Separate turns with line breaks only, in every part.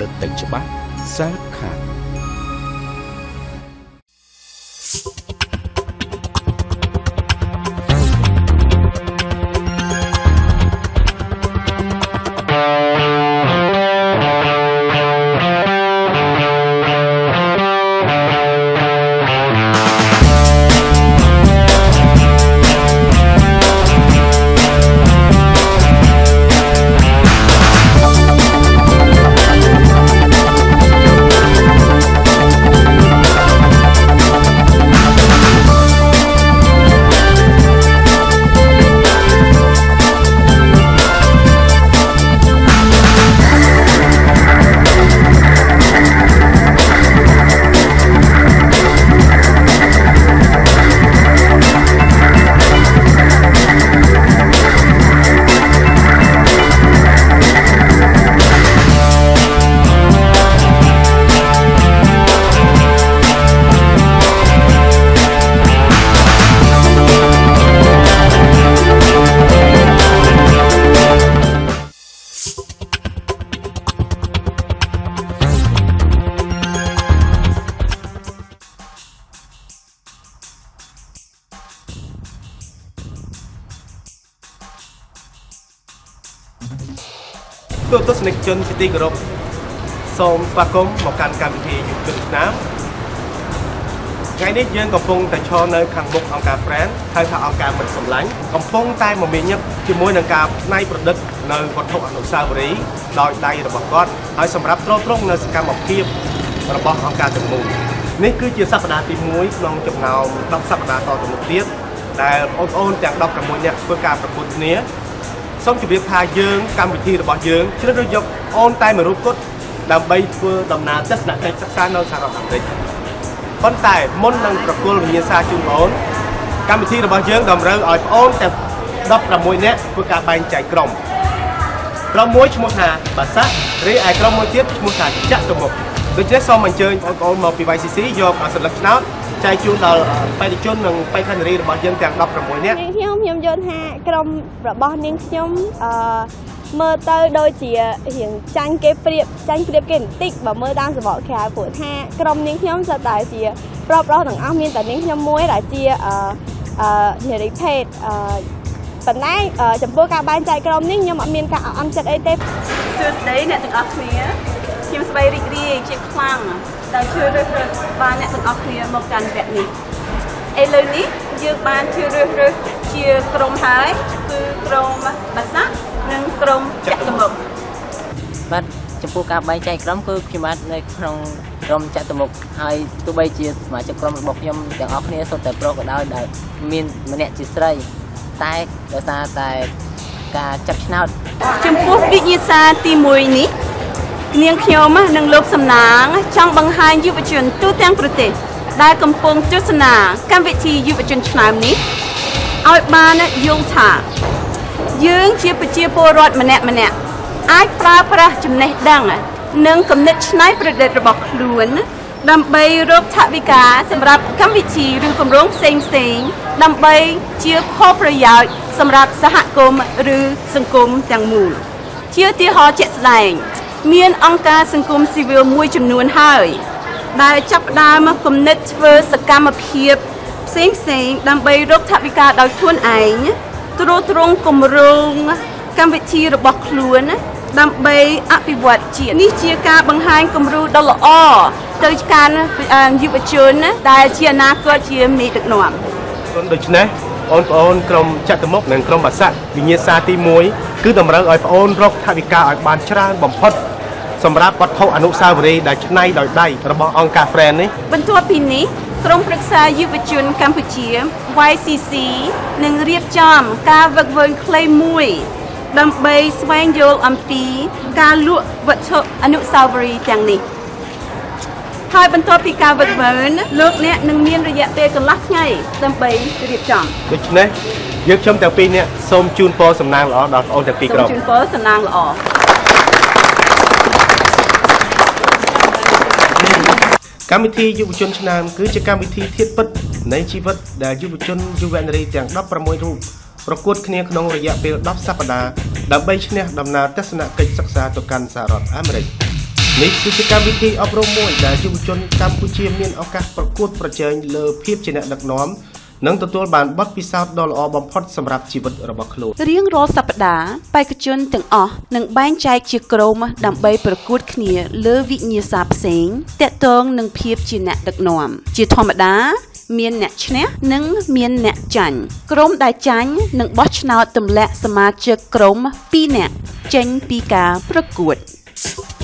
រឹតតែច្បាស់សាខាត់
ទូទស្សនិកជនជាទីគោរពសូមស្វាគមន៍មកកាន់កម្មវិធីយុវជនឆ្នាំថ្ងៃនេះយើងកំពុងតែឈរនៅខាងមុខអង្គការ Friend ហៅថាអង្គការមិត្តសម្លាញ់កំពុងតែមមាញឹកជាមួយនឹងការផ្នែកប្រឌិតនៅវត្ថុអនុស្សាវរីយ៍ដោយដៃរបស់គាត់ហើយសម្រាប់ទ្រទ្រង់នៅសកម្មភាពរបស់អង្គការទាំងមូលនេះគឺជាសប្តាហ៍ទី1ក្នុងចំណោម10សប្តាហ៍តទៅមុខទៀតដែលបងប្អូនទាំង16នាក់ធ្វើការប្រកួតគ្នា សូមជម្រាបថាយើងកម្មវិធីរបស់យើងជ្រើសរើសយកអូនតែមួយរូបគត់ដើម្បីធ្វើដំណើរទស្សនកិច្ចសិក្សានៅសហរដ្ឋអាមេរិកប៉ុន្តែមុននឹងប្រគល់វិញ្ញាសាជូនបងអូនកម្មវិធីរបស់យើងតម្រូវឲ្យបងអូនតែ16នាក់ធ្វើការបែងចែកក្រុមក្រុមមួយឈ្មោះថាបាសារីឯក្រុមមួយទៀតឈ្មោះថាចតុមុខ ដូច្នេះសូមអញ្ជើញបងប្អូនមកពី YCC យកសន្លឹកឆ្នោតចែកជូនដល់បេតិជននិងបេក្ខនារីរបស់យើងទាំង16នាក់
នាងខ្ញុំខ្ញុំយល់ថាក្រុមរបស់នាងខ្ញុំអឺមើលទៅដូចជារៀងចាញ់គេប្រៀបចាញ់ប្រៀបគេបន្តិចបើមើលតាមសម្បកក្រៅព្រោះថាក្រុមនាងខ្ញុំសុទ្ធតែជាប្រុសប្រុសទាំងអស់មានតែនាងខ្ញុំមួយដែលជាអឺអឺនារីភេទអឺប៉ុន្តែអឺចំពោះការបែងចែកក្រុមនេះខ្ញុំអត់មានការអន់ចិត្តអីទេ
សួស្តីអ្នកទាំងអស់គ្នា ខ្ញុំស្បីរីករាយជាខ្លាំងដែលជួយរើសរើសបានអ្នកទាំងអស់គ្នាមកកាន់វគ្គនេះឥឡូវនេះយើងបានជួយរើសរើសជាក្រុមហើយគឺក្រុមបាសាក់និងក្រុមចតុមុខ
បាទចំពោះការបែងចែកក្រុមគឺខ្ញុំបាទនៅក្នុងក្រុមចតុមុខហើយទោះបីជាសមាជិកក្រុមរបស់ខ្ញុំទាំងអស់គ្នាសុទ្ធតែប្រុសក៏ដោយដែលមានម្នាក់ជាស្រីតែដោយសារតែការចាប់ឆ្នោត
ចំពោះវិញ្ញាសាទី1នេះ នាងខ្ញុំនិងលោកសំណាង ចង់បង្ហាញយុវជនទូទាំងប្រទេស ដែលកំពុងទស្សនាកម្មវិធីយុវជនឆ្នើមនេះឲ្យបានយល់ថាយើងជាប្រជាពលរដ្ឋម្នាក់ម្នាក់អាចប្រើប្រាស់ចំណេះដឹងនិងគំនិតច្នៃប្រឌិតរបស់ខ្លួន ដើម្បីរកថវិកាសម្រាប់កម្មវិធីឬគម្រោងផ្សេងផ្សេងៗដើម្បីជាផលប្រយោជន៍សម្រាប់សហគមន៍ឬសង្គមទាំងមូលជាឧទាហរណ៍ជាក់ស្ដែង មានអង្គការសង្គមស៊ីវិលមួយចំនួនហើយដែលចាប់ផ្ដើមគំនិតធ្វើសកម្មភាពផ្សេងផ្សេងៗដើម្បីរកថវិកាដោយខ្លួនឯងទ្រទ្រង់គម្រោងកម្មវិធីរបស់ខ្លួនដើម្បីអភិវឌ្ឍជាតិនេះជាការបង្ហាញគំរូដ៏ល្អទៅកាន់យុវជនដែលជាអនាគតជាមេដឹកនាំ
ដូច្នេះបងប្អូនក្រុមចតុមុខនិងក្រុមបាសាក់វិញ្ញាសាទី1គឺតម្រូវឲ្យបងប្អូនរកថវិកាឲ្យបានច្រើនបំផុត សម្រាប់វត្ថុអនុស្សាវរីយ៍ដែលច្នៃដោយដៃរបស់អង្គការ Friend នេះ
បន្ទាប់ពីនេះក្រុមប្រឹក្សាយុវជនកម្ពុជា YCC នឹងរៀបចំការវឹកវើខ្លីមួយដើម្បីស្វែងយល់អំពីការលក់វត្ថុអនុស្សាវរីយ៍ទាំងនេះហើយបន្ទាប់ពីការវឹកវើលោកអ្នកនឹងមានរយៈពេលកន្លះថ្ងៃដើម្បីរៀបចំ
ដូច្នេះយើងខ្ញុំទាំងពីរនាក់សូមជូនពរសំណាងល្អដល់បងប្អូនទាំងពីរ
សូម
ក្រុម
ជូនពរសំណាងល្អ
កម្មវិធីយុវជនឆ្នាំគឺជាកម្មវិធីធាតពិតនៃជីវិតដែលយុវជនយុវនារីទាំង16រូបប្រកួតគ្នាក្នុងរយៈពេល10សប្តាហ៍ដើម្បីឈ្នះដំណើរទស្សនកិច្ចសិក្សាទៅកាន់សហរដ្ឋអាមេរិកនេះគឺជាកម្មវិធីអប់រំមួយដែលយុវជនកម្ពុជាមានឱកាសប្រកួតប្រជែងលើភាពជាអ្នកដឹកនាំ និងទទួលបានបទពិសោធន៍ដ៏ល្អបំផុតសម្រាប់ជីវិតរបស់ខ្លួន
រៀងរាល់សប្តាហ៍បេក្ខជនទាំងអស់នឹងបែងចែកជាក្រុមដើម្បីប្រកួតគ្នាលើវិញ្ញាសាផ្សេងតាក់ទងនឹងភាពជាអ្នកដឹកនាំជាធម្មតាមានអ្នកឈ្នះនិងមានអ្នកចាញ់ក្រុមដែលចាញ់នឹងបោះឆ្នោតទម្លាក់សមាជិកក្រុម2នាក់ចេញពីការប្រកួត
សួ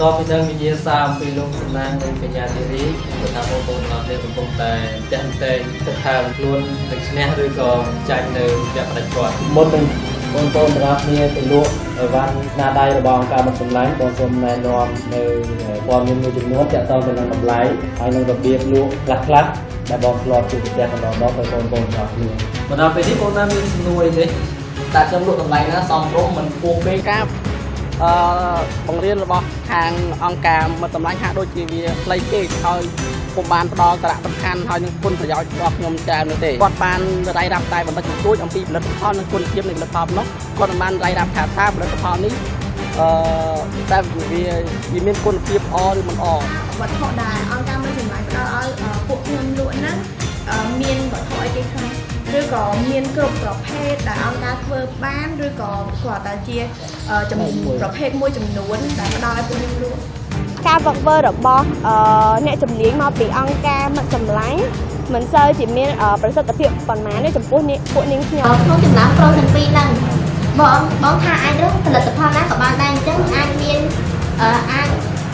តបពីនឹងវិញ្ញាសាអំពីលោកសំណាងនិងកញ្ញាធីរីគឺថាបងប្អូនទាំងអស់គ្នាកំពុងតែតាក់តែងគិតថាខ្លួននឹងឈ្នះឬក៏ចាញ់នៅវគ្គផ្ដាច់គាត់មុននឹងបងប្អូនទាំងអស់គ្នាទៅលក់អីវ៉ាន់ស្នាដៃរបស់អង្គការមិនសម្លាញ់បងសូមណែនាំនៅព័ត៌មានមួយចំនួនទាក់ទងទៅនឹងតម្លៃហើយនឹងរបៀបលក់ខ្លះៗដែលបងធ្លាប់ជួបប្រទះកន្លងមកទៅបងប្អូនទាំងអស់គ្នាមកដល់ពេលនេះបងណាមានសំណួរអីទេតើខ្ញុំលក់តម្លៃណាសមរម្យមិនខ្ពស់ពេក
ការ អឺបង្រៀនរបស់ខាងអង្គការមិត្តតម្លាញហាក់ដូចជាវាផ្លៃពេកហើយពុំបានផ្ដល់សារៈសំខាន់ហើយនឹងគុណប្រយោជន៍របស់ខ្ញុំច្រើននោះទេគាត់បានរាយរាប់តែបន្តិចបន្តួចអំពីផលិតផលនិងគុណភាពនៃផលិតផលនោះគាត់មិនបានរាយរាប់ថាថាផលិតផលនេះអឺតែវាវាមានគុណភាពល្អឬមិនល្អ
វត្ថុដែលអង្គការមិនចំណាយផ្ដល់ឲ្យអឺពួកខ្ញុំលក់ហ្នឹងអឺមានវត្ថុអីគេខ្លះ ឬក៏មានគ្រប់ប្រភេទដែលអង្គការធ្វើបានឬក៏គ្រាន់តែជាអឺចំនួនប្រភេទមួយចំនួនដែលផ្ដល់ឲ្យពួកខ្ញុំលក់ការវឹកវើរបស់អឺអ្នកជំនាញមកពីអង្គការមិត្តសម្លាញ់មិនសូវជាមានអឺប្រសិទ្ធភាពប៉ុន្មានទេចំពោះនាងពួកនាងខ្ញុំ
ក្នុងចំណោមប្រូទាំងពីរហ្នឹងបងបងថាអាចរើសផលិតផលណាក៏បានដែរអញ្ចឹងអាចមានអឺអាច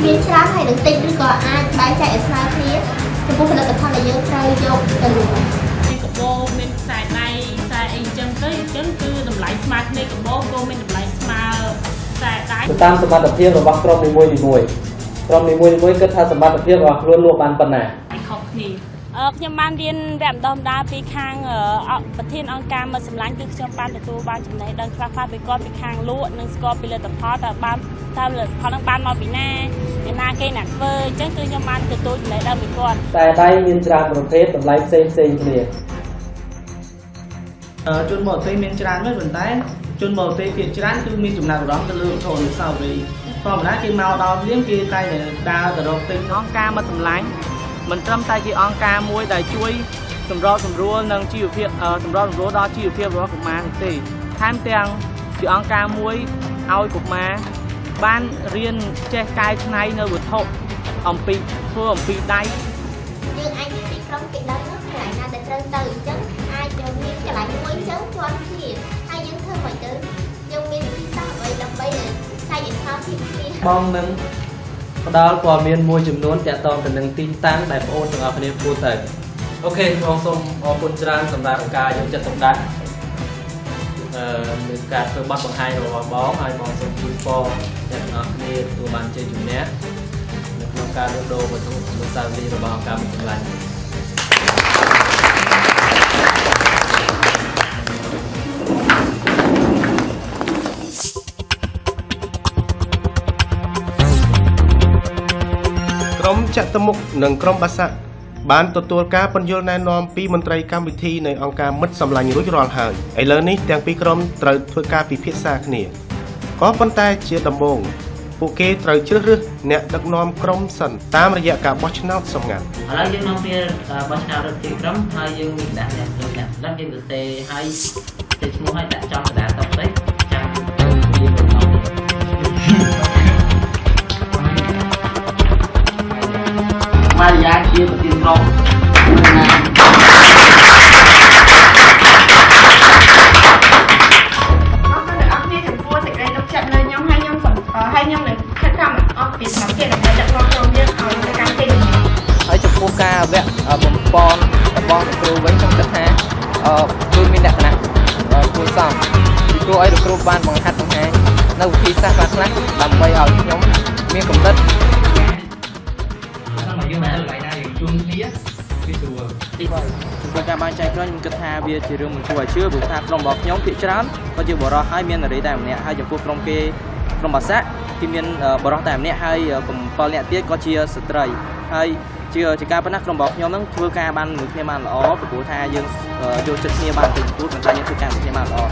មានច្រើនហើយនឹងតិចឬក៏អាចបែងចែកឲ្យស្មើគ្នាចំពោះផលិតផលដែលយើងត្រូវយកទៅលក់
មើគ្នាកបោក៏មានតម្លៃស្មើខ្សែដៃ
ទៅតាមសមត្ថភាពរបស់ក្រុមនីមួយៗក្រុមនីមួយៗគិតថាសមត្ថភាពរបស់ខ្លួនលក់បានប៉ុណ្ណា
ឲ្យខុសគ្នាអឺខ្ញុំបានរៀនវគ្គបណ្ដុះបណ្ដាលពីខាងអឺអប្រធានអង្គការមិត្តសម្លាញ់គឺខ្ញុំបានទទួលបានចំណេះដឹងខ្លះៗពីគាត់ពីខាងលក់និងស្គាល់ពីលទ្ធផលតើបានតើលទ្ធផលនឹងបានមកពីណាពីណាគេអ្នកធ្វើអញ្ចឹងគឺខ្ញុំបានទទួលចំណេះដឹងពីគាត់
តែដៃមានច្រើនប្រភេទតម្លៃផ្សេងផ្សេងៗគ្នា
អឺជនបរទេសមានច្រើនមែនប៉ុន្តែ ជនបរទេសភាគច្រើនគឺមានចំណាប់អារម្មណ៍ទៅលើវត្ថុអនុស្សាវរីយ៍ធម្មតាគេមកដល់ភ្លាមគេតែងតែដើរទៅរកទិញអង្គការមកសម្លាញ់មិនត្រឹមតែជាអង្គការមួយដែលជួយសម្របសម្រួលនិងជីវភាពអឺសម្របសម្រួលដល់ជីវភាពរបស់កុមារនោះទេថែមទាំងជាអង្គការមួយឲ្យកុមារបានរៀនចេះកែច្នៃនៅវត្ថុអំពីធ្វើអំពីដៃ
យើងអាចពីក្រុមគេដឹងកន្លែងណាដែលត្រូវទៅអញ្ចឹងអាចយកមានកន្លែងមួយអញ្ចឹងជាប់ ប
ងនឹងផ្ដល់ព័ត៌មានមួយចំនួនទាក់ទងទៅនឹងទីតាំងដែលបងប្អូនទាំងអស់គ្នាគួរទៅអូខេបងសូមអរគុណច្រើនសម្រាប់ការយកចិត្តទុកដាក់អឺលើការធ្វើបទបង្ហាញរបស់បងហើយបងសូមជូនពរអ្នកទាំងអស់គ្នាទទួលបានជ័យជំនះនៅក្នុងការលក់ដូរវត្ថុអនុស្សាវរីយ៍របស់អង្គការមិនចម្លា
មចតុមុខនិងក្រុមបាសាក់បានទទួលការពន្យល់ណែនាំពីមន្ត្រីកម្មវិធីនៃអង្គការមិត្តសម្លាញ់រួចរាល់ហើយឥឡូវនេះទាំងពីរក្រុមត្រូវធ្វើការពិភាក្សាគ្នាក៏ប៉ុន្តែជាដំបូងពួកគេត្រូវជ្រើសរើសអ្នកដឹកនាំក្រុមសិនតាមរយៈការបោះឆ្នោតសម្ងាត់
ឥឡូវយើងនាំគ្នាបោះឆ្នោតរត់ទីក្រុមហើយយើងមានដាក់អ្នកលោកអ្នកស្ដាប់យើងសរសេរហើយសេឈ្មោះឲ្យដាក់ចំកណ្ដាលតុទៅចាំទៅ
មារយាជាប្រធានក្រុមណា
អរគុណអ្នកនរគ្នាចំពោះសេចក្តីទុកចិត្តលើខ្ញុំហើយខ្ញុំសូមអឺហើយខ្ញុំនឹងខិតខំអស់ពីសមត្ថភាពដើម្បីដឹកនាំក្រុមយើងឲ្យទៅកាន់ទីជំនះ
ហើយចំពោះការវគ្គបំពន់របស់លោកគ្រូវិញខ្ញុំគិតថាអឺគឺមានលក្ខណៈអឺគួរសមពីព្រោះឲ្យលោកគ្រូបានបង្ហាត់បង្ហាញនៅវិធីសាស្ត្រខ្លះៗដើម្បីឲ្យខ្ញុំ
មានកំណត់
ពី
ការបែងចែកក្រុមខ្ញុំគិតថាវាជារឿងមិនគួរឲ្យជឿព្រោះថាក្រុមរបស់ខ្ញុំភាគច្រើនក៏ជាបរិសុទ្ធហើយមាននារីតែម្នាក់ហើយចំពោះក្រុមគេក្រុមបាសាក់គឺមានបរិសុទ្ធតែម្នាក់ហើយ7នាក់ទៀតក៏ជាស្ត្រីហើយជាជាការប៉ុណ្ណាក្រុមរបស់ខ្ញុំនឹងធ្វើការបានមួយគ្នាបានល្អព្រោះថាយើងយកចិត្តគ្នាបានទៅទូប៉ុន្តែយើងធ្វើការមួយគ្នាបានល្អ
ឥ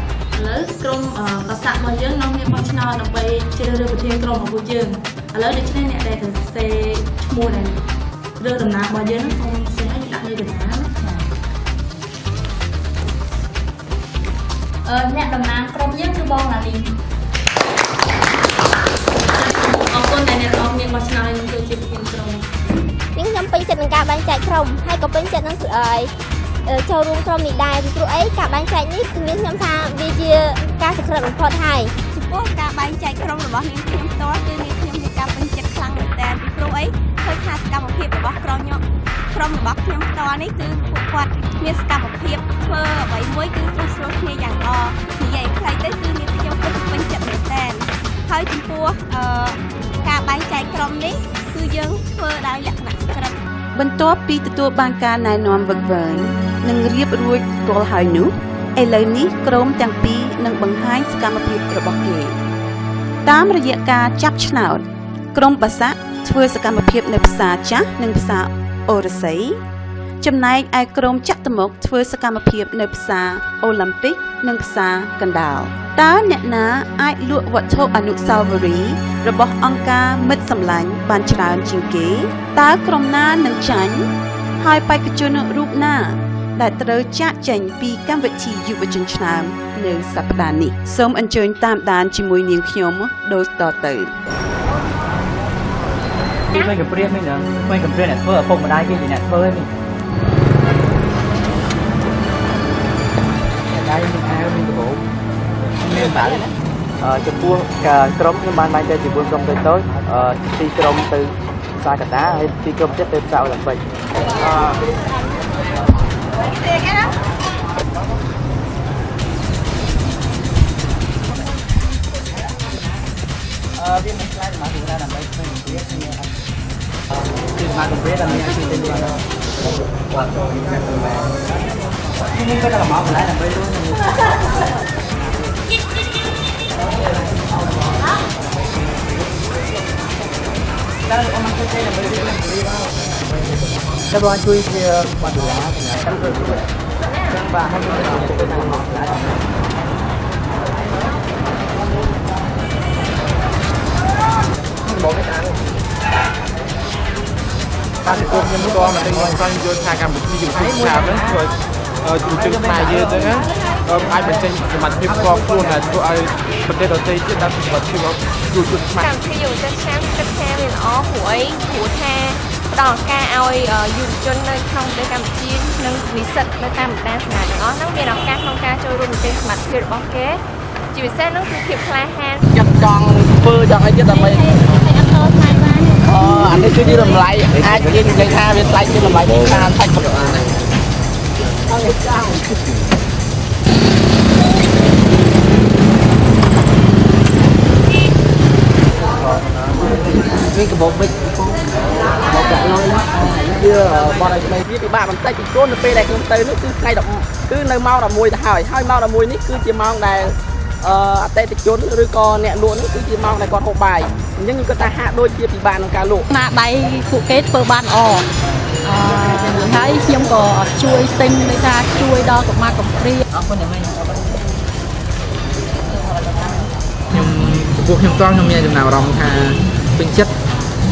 ឡូវក្រុមកសាក់របស់យើងនាំគ្នាបោះឆ្នោតដើម្បីជ្រើសរើសប្រធានក្រុមរបស់យើងឥឡូវដូច្នេះអ្នកដែលទៅសេឈ្មោះដែលរើសដំណើររបស់យើងហ្នឹងសូមសេឲ្យដាក់នៅកណ្ដាល អឺអ្នកតំណាងក្រុមយើងគឺបងឡាលីអរគុណដែលអ្នកទាំងអស់គ្នាបោះឆ្នោតឲ្យខ្ញុំចូលជាប្រធានក្រុម
នាងខ្ញុំពេញចិត្តនឹងការបែងចែកក្រុមហើយក៏ពេញចិត្តនឹងអឺចូលរួមក្រុមនេះដែរពីព្រោះអីការបែងចែកនេះគឺនាងខ្ញុំថាវាជាការសង្គ្រោះបំផុតហើយ
ចំពោះការបែងចែកក្រុមរបស់នាងខ្ញុំផ្ទាល់គឺនាងខ្ញុំមានការពេញចិត្តខ្លាំងមែនទែនពីព្រោះអីឃើញថាសកម្មភាពរបស់ក្រុមខ្ញុំ ក្រុមរបស់ខ្ញុំផ្ទាល់នេះគឺពួកគាត់មានសកម្មភាពធ្វើអ្វីមួយគឺស្រួលស្រួលគ្នាយ៉ាងល្អនិយាយខ្លីទៅគឺនាងខ្ញុំពេញពេញចិត្តមែនទែនហើយចំពោះអឺការបែងចែកក្រុមនេះគឺយើងធ្វើដោយលក្ខណៈស្ក្រឹត
បន្ទាប់ពីទទួលបានការណែនាំវឹកវែងនិងរៀបរួចទាល់ហើយនោះឥឡូវនេះក្រុមទាំងពីរនឹងបង្ហាញសកម្មភាពរបស់គេតាមរយៈការចាប់ឆ្នោតក្រុមបាសាក់ធ្វើសកម្មភាពនៅផ្សារចាស់និងផ្សារ អូរស័យចំណែកឯក្រុមចាក់តមុកធ្វើសកម្មភាពនៅផ្សារអូឡ িম্প ពិកនិងផ្សារកណ្ដាលតើអ្នកណាអាចលក់វត្ថុអនុស្សាវរីយ៍របស់អង្គការមិត្តសម្លាញ់បានច្រើនជាងគេតើក្រុមណានឹងចាញ់ហើយបេក្ខជនរូបណាដែលត្រូវចាក់ចេញពីកម្មវិធីយុវជនឆ្នើមនៅសប្តាហ៍នេះសូមអញ្ជើញតាមដានជាមួយនាងខ្ញុំដូចតទៅ
ពីមិនកំព្រាមនេះណាមិនកំព្រាមអ្នកធ្វើឪពុកម្ដាយគេជាអ្នកធ្វើហ្នឹងដៃមានអាវមានកាបូបមានបាល់អឺចំពោះក្រុមខ្ញុំបានបែងចែកជា4ក្រុមតូចតូចអឺទីក្រុមទៅផ្សារកណ្ដាលហើយទីក្រុមទៀតទៅផ្សារអូឡ িম্প ពិកអឺ វាមិនខ្លាចមកពីណាដើម្បីធ្វើវិទ្យាគ្នាអត់គឺមកកំព្រាដើម្បីឲ្យជួយទៅបានគាត់ទៅអ្នកទៅបាននេះក៏តែមកបន្លែដើម្បីទៅតើអមជួយទេដើម្បីជួយនឹងរីបានតើបងជួយជាបាត់ដុល្លារសម្រាប់ទៅជួយចឹងបាទហើយជួយទៅតាមមកដែរ បងនេះអានបានគោខ្ញុំក៏មិនដឹងខ្ញុំគាត់យល់ថាកម្មវិធីជំនួយឆ្នាំហ្នឹងធ្វើឲ្យជំនួយខ្មែរយើងទៅណាអាចបញ្ចេញសមត្ថភាពផ្ទាល់ខ្លួនដែលធ្វើឲ្យប្រទេសដទៃទៀតដាក់សមត្ថភាពជួយជួយខ្មែរ
កម្មវិធីយុវជនឆ្នាំគិតថាវាល្អព្រោះអីព្រោះថាផ្ដល់ឱកាសឲ្យយុវជននៅក្នុងប្រទេសកម្ពុជានិងនិស្សិតនៅតាមបណ្ដាសាលាទាំងអស់ហ្នឹងមានឱកាសក្នុងការចូលរួមបញ្ចេញសមត្ថភាពរបស់គេជាពិសេសហ្នឹងគឺភាពក្លាហាន
ចិត្តចង់ធ្វើចង់អីទៀតដើម្បី
អត់ទៅថៃបាន
អអានេះគឺជាតម្លៃអាចនិយាយនិយាយថាវាថ្លៃជាងតម្លៃទីផ្សារថៃក៏បានដែរវាកបោកបិចបោកដាក់លុយវាបត់ឲ្យក្មេងវាពិបាកបន្តិចពីព្រោះនៅពេលដែលខ្ញុំទៅនោះគឺថ្ងៃ10គឺនៅម៉ោង11ទៅហើយហើយម៉ោង11នេះគឺជាម៉ោងដែលអឺអតិថិជនឬក៏អ្នកលក់នេះគឺជាម៉ោងដែលគាត់ហូបបាយ អញ្ចឹងខ្ញុំគិតថាហាក់ដូចជាពិបាកក្នុងការលក់
ណាដៃពួកគេធ្វើបានល្អអឺហើយខ្ញុំក៏ជួយទិញដោយការជួយដល់កុមារកំព្រា
អរគុណអ្នកវិញអរគុណ
ខ្ញុំចំពោះខ្ញុំតខ្ញុំមានចំណាប់អារម្មណ៍ថាពេញចិត្ត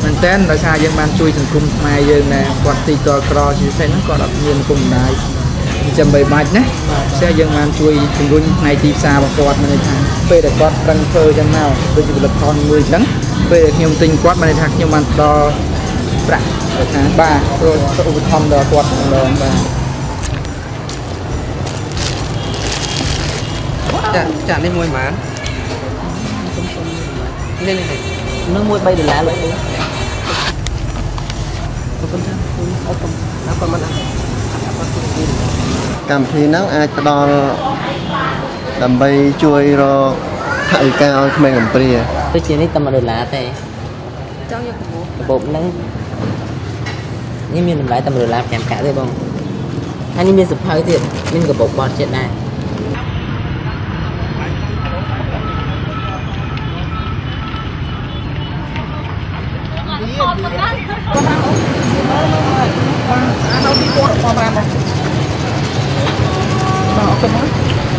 មែនតើដោយសារយើងបានជួយសង្គមខ្មែរយើងដែរគាត់ទីតក្រជាពិសេសហ្នឹងគាត់អត់មានគុំដែរអញ្ចឹងបីបាច់ណាផ្សេងយើងបានជួយជំរុញផ្នែកទីផ្សាររបស់គាត់មានន័យថាពេលដែលគាត់ប្រឹងធ្វើអញ្ចឹងមកដូចជាផលិតផលមួយអញ្ចឹង ពេលដែលខ្ញុំទិញគាត់មានន័យថាខ្ញុំបានផ្ដល់ប្រាក់គាត់ថាបាទព្រោះឧបត្ថម្ភដល់គាត់ម្ដងបាទ
ចាចានេះមួយហ្មងនេះនេះនឹងមួយ3ដុល្លារលោកនេះអរគុណចាអរគុណអរគុណមិនអរគុណ
កម្មវិធីហ្នឹងអាចផ្ដល់ដើម្បីជួយរក ថវិកាឲ្យក្មេងកំព្រា
ដូចជានេះតែ1ដុល្លារទេ
ចង់យកកាបូប
កាបូបហ្នឹងនេះមានតម្លៃតែ1ដុល្លារ5កាក់ទេបងហើយនេះមានសភៅទៀតមានកាបូបបត់ចិត្តដែរ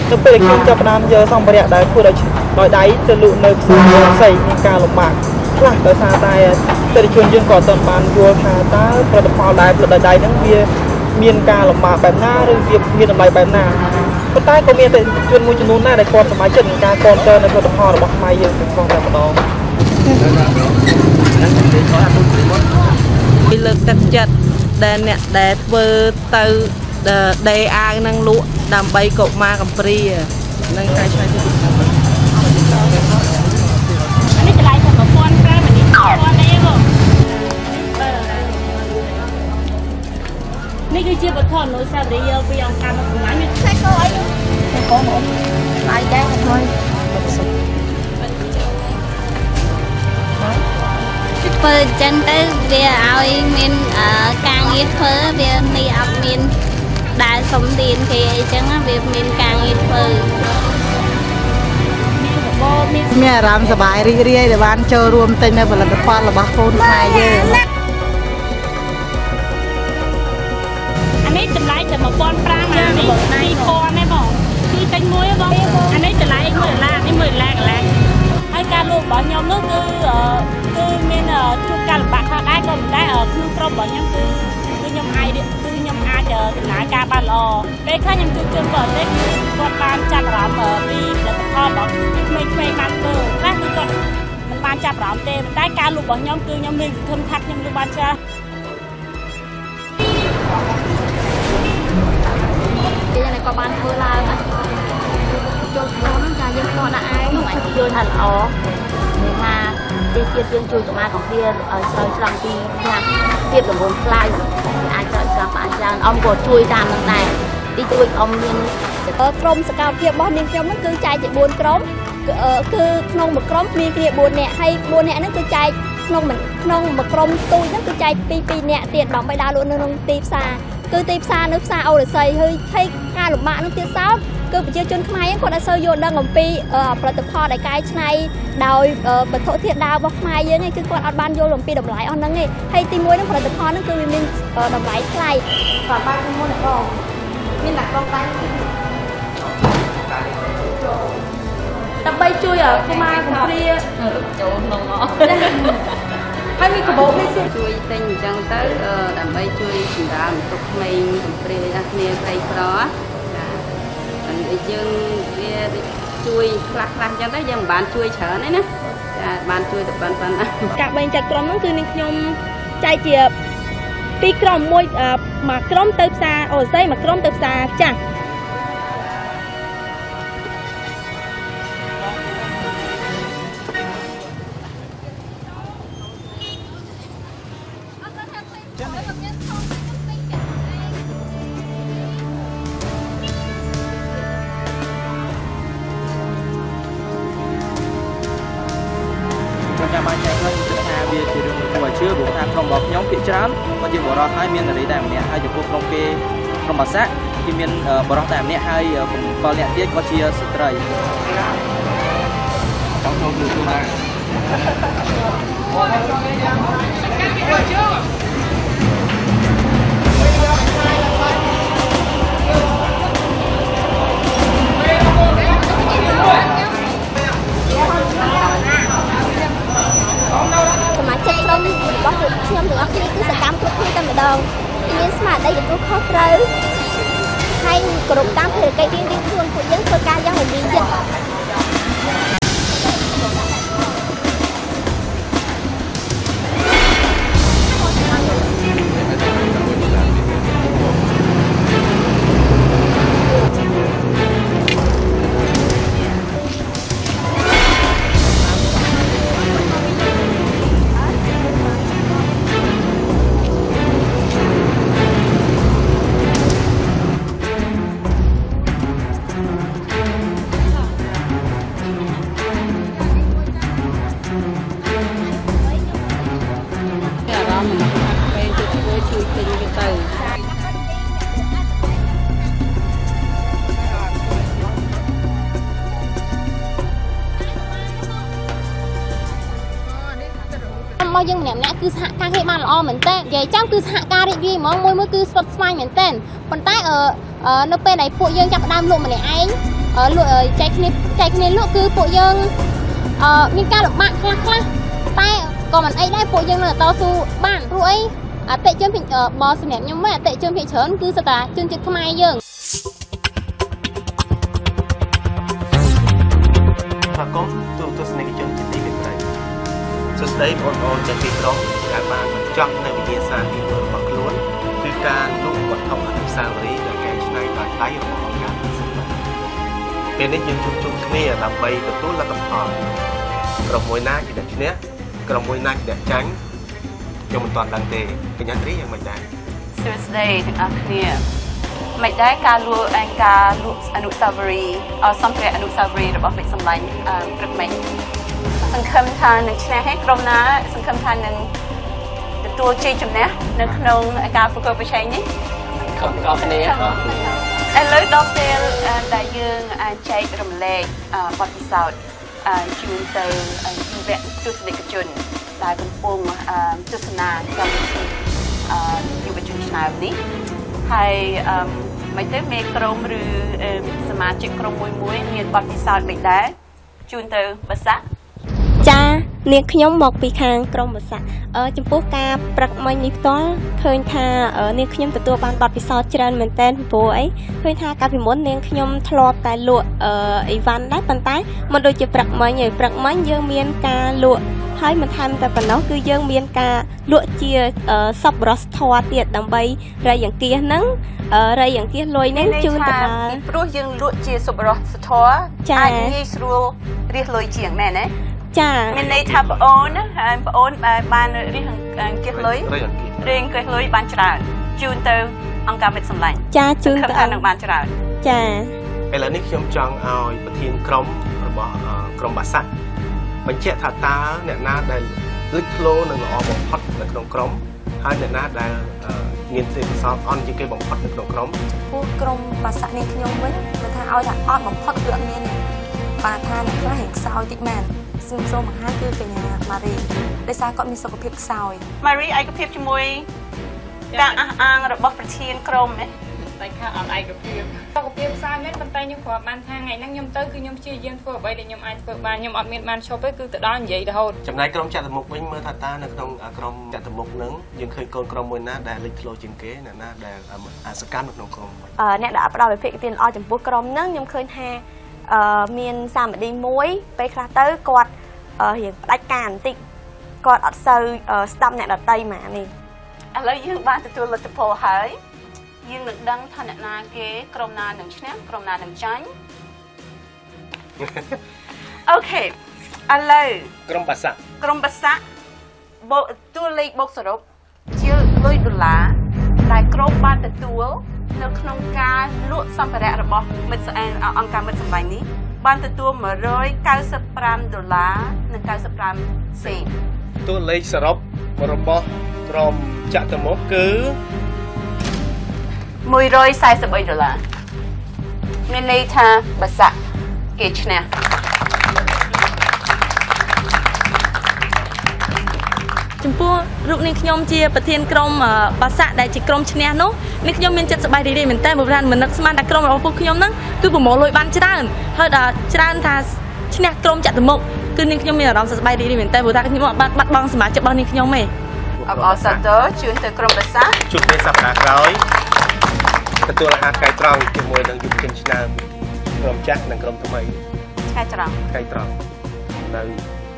ទៅពេលខ្ញុំចាប់ផ្ដើមយកសម្ភារៈដែលធ្វើដោយ ដោយដៃទៅលក់នៅផ្សារផ្សេងមានការលំបាកខ្លះដោយសារតែប្រតិជនយើងក៏អត់ទាន់បានយល់ថាតើផលិតផលដែលផលិតដោយដៃហ្នឹងវាមានការលំបាកបែបណាឬវាមានតម្លៃបែបណាប៉ុន្តែក៏មានតែជនមួយចំនួនដែរដែលគាត់សប្បាយចិត្តនឹងការគ្រប់គ្រងនៅផលិតផលរបស់ខ្មែរយើងទាំងស្រុងតែម្ដង
ពីលើកទឹកចិត្តដែលអ្នកដែលធ្វើទៅដេអាវនឹងលក់ដើម្បីកុមារកំព្រានឹងការឆ្នៃទីផ្សារ
នេះ នេះគឺជាវត្ថុអនុស្សាវរីយ៍យកពីអង្គការមកសម្លាញ់វាខ្សែកអីកូនអូនថ្លៃដែរហើយ
ធ្វើអញ្ចឹងទៅវាឲ្យមានអឺការងារធ្វើវានេះអត់មានដែលសុំទានគេអីចឹងណាវាមានការងារធ្វើ
មានអារម្មណ៍សប្បាយរីករាយដែលបានចូលរួមទិញនៅផលិតផលរបស់កូនខ្មែរយើង
អានេះតម្លៃតែ1500អានេះ2000ទេបងគឺទិញមួយហ៎បងអានេះតម្លៃ1ដុល្លារនេះ1ដុល្លារកន្លះហើយការលក់របស់ខ្ញុំនោះគឺអឺគឺមានអឺជួបការលំបាកខ្លះដែរក៏មិនដែរអឺក្នុងក្រុមរបស់ខ្ញុំគឺគឺខ្ញុំអាចគឺខ្ញុំអាចអឺដំណើរការបានល្អពេលខ្លះខ្ញុំជួបជនបរទេសគឺគាត់បានចាប់អារម្មណ៍អឺពីផលិតផលរបស់ក្មេងៗបានធ្វើខ្លះគឺគាត់មិនបានចាប់អារម្មណ៍ទេប៉ុន្តែការលក់របស់ខ្ញុំគឺខ្ញុំមានសង្ឃឹមថាខ្ញុំលក់បានច្រើន
គេយ៉ាងណាក៏បានធ្វើឡើងណាចូលក្នុងហ្នឹងចាយើងគាត់ដាក់អាយហ្នឹងអាចយល់ថាល្អមានថាទីជាតិយើងជួយកុមារកំព្រាឲ្យស្រោចស្រង់ពីផ្នែកទៀតរង្វង់ខ្លៅអាចស្រោចស្រង់បានច្រើនអមក៏ជួយតាមនឹងដែរទីជួយអមមាន
ក្រុមសកម្មភាពរបស់នាងខ្ញុំហ្នឹងគឺចែកជា4ក្រុមគឺអឺគឺក្នុងមួយក្រុមមានគ្នា4នាក់ហើយ4នាក់ហ្នឹងគឺចែកក្នុងមួយក្នុងមួយក្រុមទូចហ្នឹងគឺចែកពី2នាក់ទៀតដើម្បីដើរលក់នៅក្នុងទីផ្សារ គឺទីផ្សារនៅផ្សារអូរស័យហើយហើយការលំបាកហ្នឹងទៀតសោតគឺប្រជាជនខ្មែរហ្នឹងគាត់អត់សូវយល់ដឹងអំពីអឺផលិតផលដែលកែច្នៃដោយអឺវត្ថុធាតុដើមរបស់ខ្មែរយើងឯងគឺគាត់អត់បានយល់អំពីតម្លៃអស់ហ្នឹងទេហើយទីមួយហ្នឹងផលិតផលហ្នឹងគឺវាមានអឺតម្លៃថ្លៃបាទបាទមុនបងមានដាក់កងដៃ
ដើម្បីជួយឲ្យកុមារកំព្រា
ចូលក្នុងមក
ហើយមានកាបូបនេះទៀត
ជួយទិញអញ្ចឹងទៅអឺដើម្បីជួយសម្រាលបន្ទុកក្មេងកំព្រាណាគ្នាក្រីក្រចាហើយយើងវាជួយខ្លះខ្លះអញ្ចឹងទៅយើងមិនបានជួយច្រើនទេណាចាបានជួយតែប៉ុណ្្នឹង
ការបែងចែកក្រុមហ្នឹងគឺនាងខ្ញុំចែកជាពីរក្រុមមួយអឺមួយក្រុមទៅផ្សារអូស័យមួយក្រុមទៅផ្សារចាស់
ក្រុមរបស់ខ្ញុំភាគច្រើនគាត់ជាបរិសុទ្ធហើយមាននារីតែម្នាក់ហើយចំពោះក្រុមគេក្រុមបាសាក់គេមានបរិសុទ្ធតែម្នាក់ហើយ7នាក់ទៀតក៏ជាស្ត្រីចង់ចូលខ្លួនដែរ
សមាជិកក្រុមរបស់ខ្ញុំទាំងអស់គ្នាគឺសកម្មគ្រប់គ្នាតែម្ដងមានស្មារតីទទួលខុសត្រូវហើយគ្រប់តាមភារកិច្ចរៀងៗខ្លួនពួកយើងធ្វើការយ៉ាងរលីងយឹ
ក គឺសហការគ្នាបានល្អមែនតើនិយាយចាំគឺសហការរីករាយហ្មងមួយមួយគឺស្វិតស្វាញមែនតើប៉ុន្តែអឺនៅពេលដែលពួកយើងចាប់ផ្ដើមលក់ម្នាក់ឯងលក់ចែកគ្នាចែកគ្នាលក់គឺពួកយើងអឺមានការលំបាកខ្លះខ្លះតែក៏មិនអីដែរពួកយើងនៅតស៊ូបានព្រោះអីអតិជនបើសម្រាប់ខ្ញុំវិញអតិជនភាគច្រើនគឺសតាជនជាតិខ្មែរយើង
ស្វាគមន៍ទូទស្សនិកជនជាទីមេត្រីសួស្តីបងប្អូនទាំងពីរក្រុម ដែលបានបញ្ចប់នៅវិញ្ញាសាទី1របស់ខ្លួនគឺការលក់វត្ថុអនុស្សាវរីយ៍ដែលកែច្នៃដោយដៃរបស់អង្គការពិសេសពេលនេះយើងជួបជុំគ្នាដើម្បីទទួលលទ្ធផលក្រុមមួយណាជាអ្នកឈ្នះក្រុមមួយណាជាអ្នកចាញ់ខ្ញុំមិនទាន់ដឹងទេកញ្ញាត្រីយ៉ាងម៉េចដែរ
សួស្តីទាំងអស់គ្នាមិនដែរការលក់អង្គការលក់អនុស្សាវរីយ៍សម្ភារៈអនុស្សាវរីយ៍របស់ពេជ្រសម្លាញ់ព្រឹកមិញសង្ឃឹមថានឹងឈ្នះហើយក្រុមណា សង្ឃឹមថានឹង ទទួលជ័យជំនះនៅក្នុងការប្រកួតប្រជែងនេះ
ក្រុមទាំងអស់គ្នា
ឥឡូវដល់ពេលដែលយើងចែករំលែកបទពិសោធន៍ជូនទៅយុវទស្សនិកជន ដែលកំពុងទស្សនាកម្មវិធីយុវជនឆ្នើមនេះហើយមិនទៅមេក្រុមឬសមាជិកក្រុមមួយមួយមានបទពិសោធន៍មិនដែរជូនទៅបាសា
ចា នាងខ្ញុំមកពីខាងក្រមបសាអឺចំពោះការព្រឹកមិញនេះផ្ទាល់ឃើញថានាងខ្ញុំទទួលបានបទពិសោធន៍ច្រើនមែនតើព្រោះអីឃើញថាកាលពីមុននាងខ្ញុំធ្លាប់តែលក់អឺអីវ៉ាន់ដែរប៉ុន្តែមិនដូចជាព្រឹកមិញទេព្រឹកមិញយើងមានការលក់ហើយមិនថែមតែប៉ុណ្ណោះគឺយើងមានការលក់ជាសពរសធរទៀតដើម្បីរៃអង្គាសហ្នឹងរៃអង្គាសលុយហ្នឹងជូនទៅដល់
ព្រោះយើងលក់ជាសុបរសធរអាចងាយស្រួលរះលុយជាងមែនទេ
ចា
មានន័យថាប្អូនណាហើយប្អូនបានរះអង្គាសលុយ
រៃអង្គាស
រះអង្គាសលុយបានច្រើនជូនទៅអង្គការមិត្តសម្លាញ់
ចាជូនទៅ
ថានឹងបានច្រើន
ចា
ឥឡូវនេះខ្ញុំចង់ឲ្យប្រធានក្រុមរបស់ក្រុមបាសាក់បញ្ជាក់ថាតើអ្នកណាដែលលេចធ្លោនិងល្អបំផុតនៅក្នុងក្រុមហើយអ្នកណាដែលមានទេពកោសល្យអន់ជាងគេបំផុតនៅក្នុងក្រុម
ពួកក្រុមបាសាក់នេះខ្ញុំវិញគឺថាឲ្យថាអត់បំផុតគឺអត់មានទេបាទថាអ្នកខ្លះរៀងខ្សោយតិចមែន សូមសូមបង្ហាញគឺកញ្ញាម៉ារីដោយសារគាត់មានសុខភាពខ្សោយ
ម៉ារីឯកភាពជាមួយការអះអាងរបស់ប្រធានក្រុមណា
តែថាអត់ឯកភាពសុខភាពខ្សោយមែនប៉ុន្តែខ្ញុំគ្រាន់បានថាថ្ងៃហ្នឹងខ្ញុំទៅគឺខ្ញុំព្យាយាមធ្វើអ្វីដែលខ្ញុំអាចធ្វើបានខ្ញុំអត់មានបានឈប់ទេគឺទៅដល់និយាយរហូត
ចំណែកក្រុមចាត់តមុខវិញមើលថាតើនៅក្នុងក្រុមចាត់តមុខហ្នឹងយើងឃើញកូនក្រុមមួយណាដែលលេចធ្លោជាងគេអ្នកណាដែលសកម្មនៅក្នុងក្រុម
អឺអ្នកដែលផ្ដល់វិភាគទានល្អចំពោះក្រុមហ្នឹងខ្ញុំឃើញថាអឺ មានសាមគ្គីមួយពេលខ្លះទៅគាត់រៀងផ្ដាច់ការបន្តិចគាត់អត់សូវស្ដាប់អ្នកដតីហ្មងនេះ
ឥឡូវយើងបានទទួលលទ្ធផលហើយយើងនឹងដឹងថាអ្នកណាគេក្រុមណានឹងឈ្នះក្រុមណានឹងចាញ់អូខេឥឡូវ
ក្រុមបាសាក់
ក្រុមបាសាក់បូកតួលេខបូកសរុបជាលុយដុល្លារដែលក្រុមបានទទួល នៅក្នុងការលក់សម្ភារៈរបស់មិត្តស្អែនអង្គការមិត្តសម្លាញ់នេះបានទទួល195ដុល្លារនិង95សេន
តួលេខសរុបរបស់ក្រុមចាក់តមុខគឺ
143ដុល្លារមានន័យថាបាសាក់គេឈ្នះ
ចំពោះរូបនាងខ្ញុំជាប្រធានក្រុមបាសាក់ដែលជាក្រុមឈ្នះនោះនាងខ្ញុំមានចិត្តសប្បាយរីករាយមែនតើបើថាមិននឹកស្មានថាក្រុមរបស់ពួកខ្ញុំហ្នឹងគឺប្រមូលលុយបានច្រើនហើយដល់ច្រើនថាឈ្នះក្រុមចាក់តមុខគឺនាងខ្ញុំមានអារម្មណ៍សប្បាយរីករាយមែនតើព្រោះថាខ្ញុំអត់បាត់បាត់បង់សមាជិករបស់នាងខ្ញុំទេ
អបអរសាទរជូនទៅក្រុមបាសាក់
ជួបគ្នាសប្តាហ៍ក្រោយទទួលអាហារថ្ងៃត្រង់ជាមួយនឹងយុវជនឆ្នើមក្រុមចាស់និងក្រុមថ្មី
ថ្ងៃត្រង់
ថ្ងៃត្រង់នៅ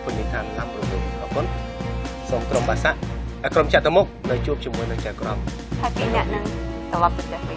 ពុទ្ធនិធានឡាំរំលោភអរគុណ សូមក្រុមបាសាក់ក្រុមចាក់តមុខនៅជួបជាមួយនឹងចៅក្រម
ហើយពីអ្នកនឹងត្រឡប់ទៅផ្ទះ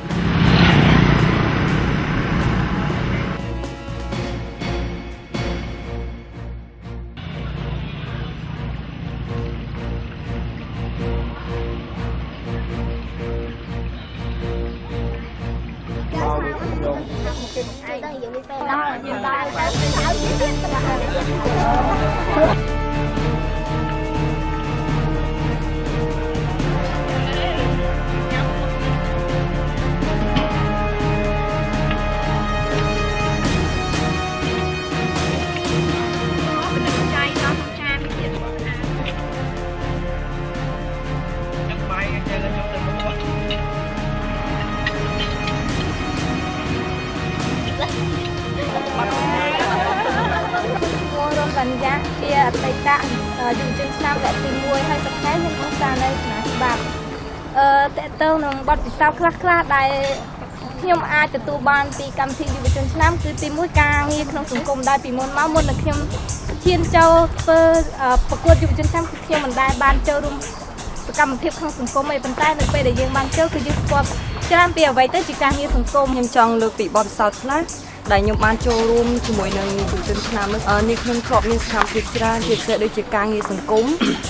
តីតយុវជនឆ្នាំវគ្គទី1ហើយសុខែខ្ញុំអង្គការនៅគណៈច្បាប់អឺតកតងនឹងបទពិសោធន៍ខ្លះខ្លះដែលខ្ញុំអាចទទួលបានពីកម្មវិធីយុវជនឆ្នាំគឺទី1ការងារក្នុងសង្គមដែលពីមុនមកមុននឹងខ្ញុំឈានចូលធ្វើប្រកួតយុវជនឆ្នាំគឺខ្ញុំមិនដែលបានចូលរួមសកម្មភាពក្នុងសង្គមទេប៉ុន្តែនៅពេលដែលយើងបានចូលគឺយើងស្គាល់ច្រើនពីអ្វីទៅជាការងារសង្គម
ខ្ញុំចង់លើកពីបទពិសោធន៍ខ្លះ ដែលខ្ញុំបានចូលរួមជាមួយនឹងយុវជនឆ្នាំនេះនេះខ្ញុំធ្លាប់មានសកម្មភាពច្រើនជាពិសេសដូចជាការងារសង្គម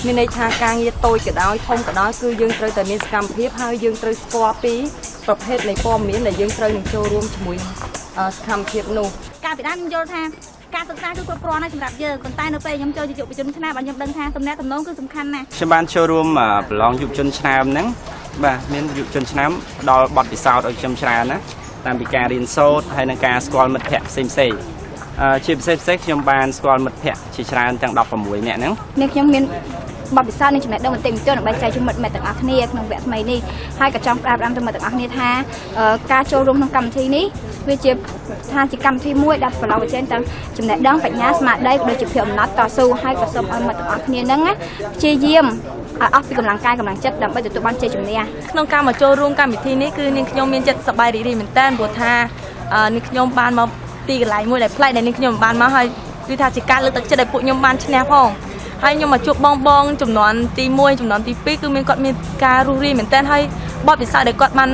មានន័យថាការងារតូចក៏ដោយធំក៏ដោយគឺយើងត្រូវតែមានសកម្មភាពហើយយើងត្រូវស្គាល់ពីប្រភេទនៃព័ត៌មានដែលយើងត្រូវនឹងចូលរួមជាមួយនឹងសកម្មភាពនោះ
កាលពីដើមខ្ញុំយល់ថាការសិក្សាគឺគ្រប់គ្រាន់ហើយសម្រាប់យើងប៉ុន្តែនៅពេលខ្ញុំចូលជាយុវជនឆ្នាំបាទខ្ញុំដឹងថាទំនាក់ទំនងគឺសំខាន់ណាស់
ខ្ញុំបានចូលរួមប្រឡងយុវជនឆ្នាំហ្នឹងបាទមានយុវជនឆ្នាំផ្ដល់បទពិសោធន៍ឲ្យខ្ញុំច្រើនណា តាមពីការរៀនសូត្រហើយនឹងការស្គាល់មិត្តភ័ក្តិផ្សេងផ្សេងអឺជាពិសេសពិសេសខ្ញុំបានស្គាល់មិត្តភ័ក្តិជាច្រើនទាំង16នាក់ហ្នឹង
នេះខ្ញុំមាន បទពិសោធន៍និងចំណេះដឹងបន្តិចបន្តួចដើម្បីចែកជាមួយមិត្តទាំងអស់គ្នាក្នុងវគ្គថ្មីនេះហើយក៏ចង់ប្រាប់ដល់មិត្តទាំងអស់គ្នាថាការចូលរួមក្នុងកម្មវិធីនេះវាជាថាជាកម្មវិធីមួយដែលប្រឡងប្រជែងទាំងចំណេះដឹងបញ្ញាស្មារតីក៏ដូចជាភាពអំណត់តស៊ូហើយក៏សូមឲ្យមិត្តទាំងអស់គ្នាហ្នឹងព្យាយាមឲ្យអស់ពីកម្លាំងកាយកម្លាំងចិត្តដើម្បីទទួលបានជ័យជំនះ
ក្នុងការមកចូលរួមកម្មវិធីនេះគឺនាងខ្ញុំមានចិត្តសប្បាយរីករាយមែនតើព្រោះថានាងខ្ញុំបានមកទីកន្លែងមួយដែលប្លែកដែលនាងខ្ញុំបានមកហើយគឺថាជាការលើកទឹកចិត្តឲ្យពួកខ្ញុំបានឈ្នះផង ហើយខ្ញុំមកជួបបងបងចំនួនទី1ចំនួនទី2គឺមានគាត់មានការរស់រាយមែនតើហើយបទពិសោធន៍ដែលគាត់បាន